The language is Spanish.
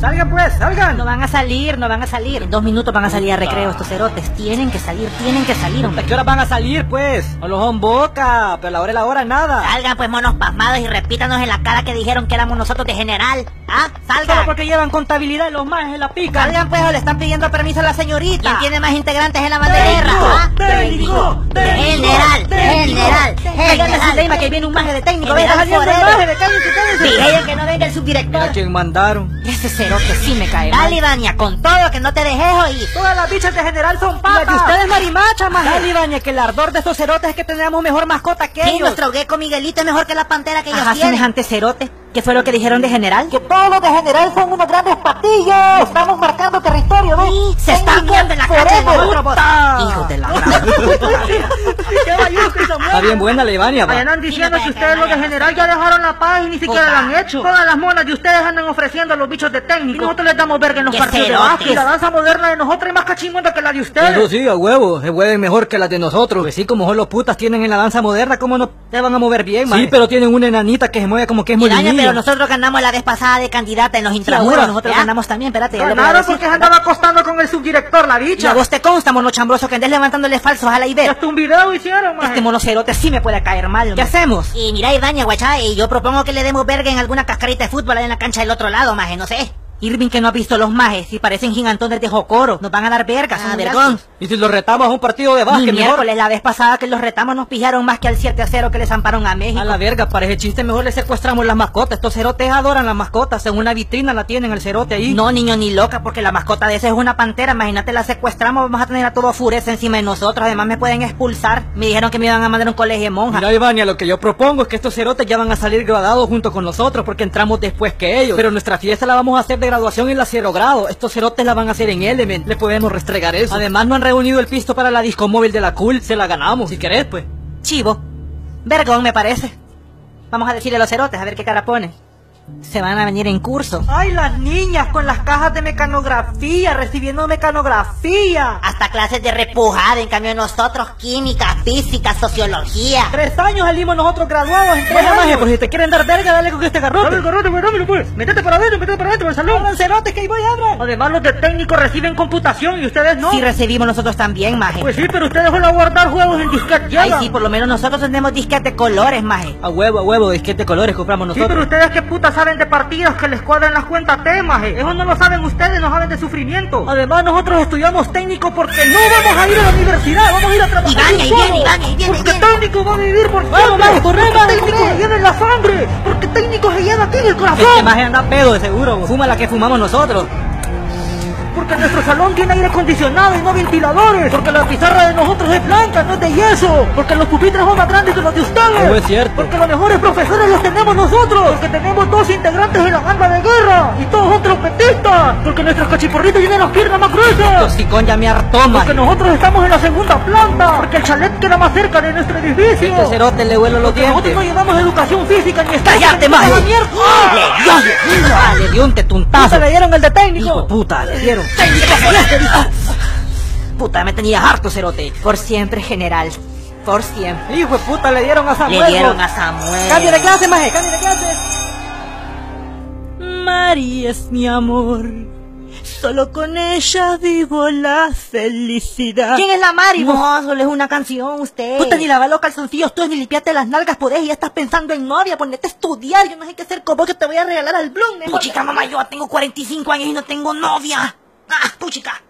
Salgan pues, salgan. No van a salir, no van a salir. En dos minutos van a salir a recreo estos cerotes. Tienen que salir, tienen que salir, ¿A qué hora van a salir pues? A los on boca, pero la hora y la hora nada. Salgan pues monos pasmados y repítanos en la cara que dijeron que éramos nosotros de general. Ah, Solo salgan. porque llevan contabilidad y los más en la pica. Salgan pues o le están pidiendo permiso a la señorita. ¿Quién tiene más integrantes en la? ¿Ah? técnico, General, general, Zuleima, que viene un maje de técnico. Venga, cállate. Dijeron que no venga el subdirector. Mira quién mandaron. Ese cerote sí me cae mal. Dale, con todo, que no te dejes oír. Todas las bichas de general son Y las de ustedes marimacha, maje. Dale, Ibañez, que el ardor de estos cerotes es que tenemos mejor mascota que Sí, ellos. nuestro gecko Miguelito es mejor que la pantera que ellos Ajá, tienen. semejante cerote. ¿Qué fue lo que dijeron de general? Que todos los de general son unos grandes patillos. Estamos marcando territorio, ¿ves? se están viendo en la cara de nosotros, vos. Hijos de la gran ¡Qué bayuca esa Está bien buena la Ivania, andan diciendo que ustedes los de general ya dejaron la paz y ni siquiera la han hecho. Todas las monas de ustedes andan ofreciendo a los bichos de técnico. Y nosotros les damos verga en los ¡Qué partidos de básquet. Y la danza moderna de nosotros es más cachingona que la de ustedes. Eso sí, a huevo, se mueven mejor que las de nosotros. Que sí, como son los putas tienen en la danza moderna, ¿cómo no te van a mover bien, Sí, pero tienen una enanita que se mueve como que es molinillo. pero nosotros ganamos la vez pasada de candidata en los intramuros. nosotros ganamos también, espérate. decir. porque se andaba acostando con el subdirector, la Y bicha. a vos te consta, mono chambroso, que andes levantándole falsos a la Y Iber. hasta un video hicieron, maje. Este monocerote sí me puede caer mal. ¿Qué hacemos? Y mira, Ibaña, guachá, y yo propongo que le demos verga en alguna cascarita de fútbol ahí en la cancha del otro lado, maje, no sé. Irving que no ha visto los majes, si parecen gigantones de Jocoro, nos van a dar verga, son Ah, vergón. Y si los retamos a un partido de básquet, mejor. miércoles, la vez pasada que los retamos nos pillaron más que al 7 a 0 que les amparon a México. A la verga, para ese chiste mejor le secuestramos las mascotas. Estos cerotes adoran las mascotas. En una vitrina la tienen el cerote ahí. No, niño, ni loca, porque la mascota de ese es una pantera. Imagínate, la secuestramos, vamos a tener a todo fureza encima de nosotros. Además, me pueden expulsar. Me dijeron que me iban a mandar a un colegio de monjas. Mira, Ivania, lo que yo propongo es que estos cerotes ya van a salir graduados junto con nosotros porque entramos después que ellos. Pero nuestra fiesta la vamos a hacer de graduación en la cero grado. Estos cerotes la van a hacer en Element. Le podemos restregar eso. Además, no han reunido el pisto para la disco móvil de la cool. Se la ganamos, si querés, pues. Chivo. Vergón, me parece. Vamos a decirle a los cerotes a ver qué cara pone. Se van a venir en curso. Ay, las niñas con las cajas de mecanografía, recibiendo mecanografía. Hasta clases de repujada, en cambio nosotros, química, física, sociología. Tres años salimos nosotros graduados en tres años. pues si te quieren dar verga, dale con este garrote. el garrote, pues, dámelo, pues. Métete para adentro, métete para adentro, del salón. Abran cerotes que ahí voy, abran. Además, los de técnico reciben computación y ustedes no. Si recibimos nosotros también, maje. Pues sí, pero ustedes van a guardar juegos en disquete. Ay, sí, por lo menos nosotros tenemos disquete de colores, maje. A huevo, a huevo, disquete colores compramos Sí, pero nosotros. ustedes qué puta saben de partidas que les cuadran las cuentas temas, eh. Eso no lo saben ustedes, no saben de sufrimiento. Además, nosotros estudiamos técnico porque no vamos a ir a la universidad, vamos a ir a trabajar. Y y viene, y gane, y viene, y Porque viene. técnico va a vivir por Vamos, siempre. técnico corre. se lleva en la sangre. Porque técnico se lleva aquí en el corazón. Este anda pedo, de seguro. Fuma la que fumamos nosotros. Nuestro salón tiene aire acondicionado y no ventiladores. Porque la pizarra de nosotros es blanca, no es de yeso. Porque los pupitres son más grandes que los de ustedes. No es cierto. Porque los mejores profesores los tenemos nosotros. Porque tenemos dos integrantes de la banda de guerra. Y todos son trompetistas. Porque nuestros cachiporritos tienen las piernas más gruesas. Tosicón ya me hartó, Porque nosotros estamos en la segunda planta. Porque el chalet queda más cerca de nuestro edificio. Este cerote le vuelo los Porque nosotros dientes. no llevamos educación física ni estática. ¡Cállate, ni maje! ¡Le dio! Le dio un tetuntazo. Le dieron el de técnico. Hijo puta, le dieron. Puta, me tenías harto, cerote. Por siempre, general. Por siempre. Hijo de puta, le dieron a Samuel. Le dieron a Samuel. Cambia de clase, maje, cambia de clase. Mari es mi amor. Solo con ella vivo la felicidad. ¿Quién es la Mari? No, solo es una canción, usted. Puta, ni lavar los calzoncillos tú, ni limpiarte las nalgas podés y ya estás pensando en novia, ponete a estudiar. Yo no sé qué hacer con vos que te voy a regalar al Bloom. Puchica, mamá, yo tengo 45 años y no tengo novia. Ah, puchica.